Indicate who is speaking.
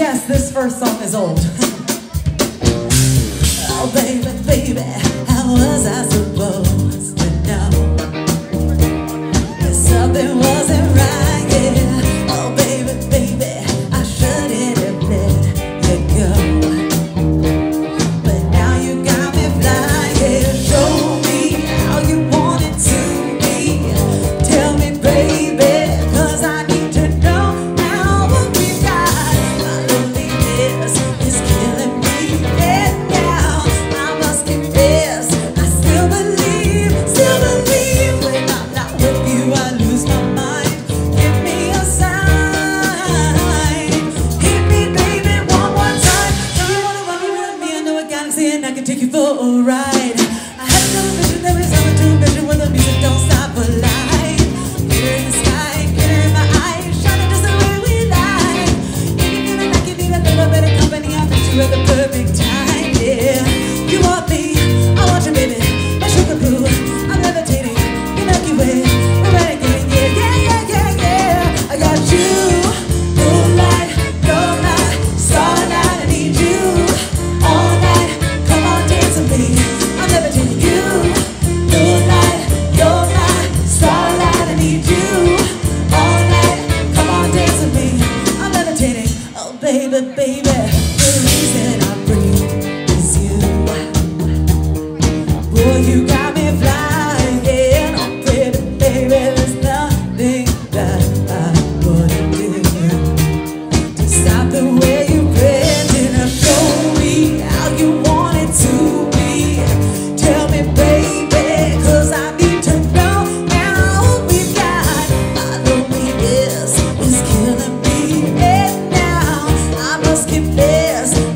Speaker 1: yes, this first song is old. oh, baby, baby, how was I supposed? que fez.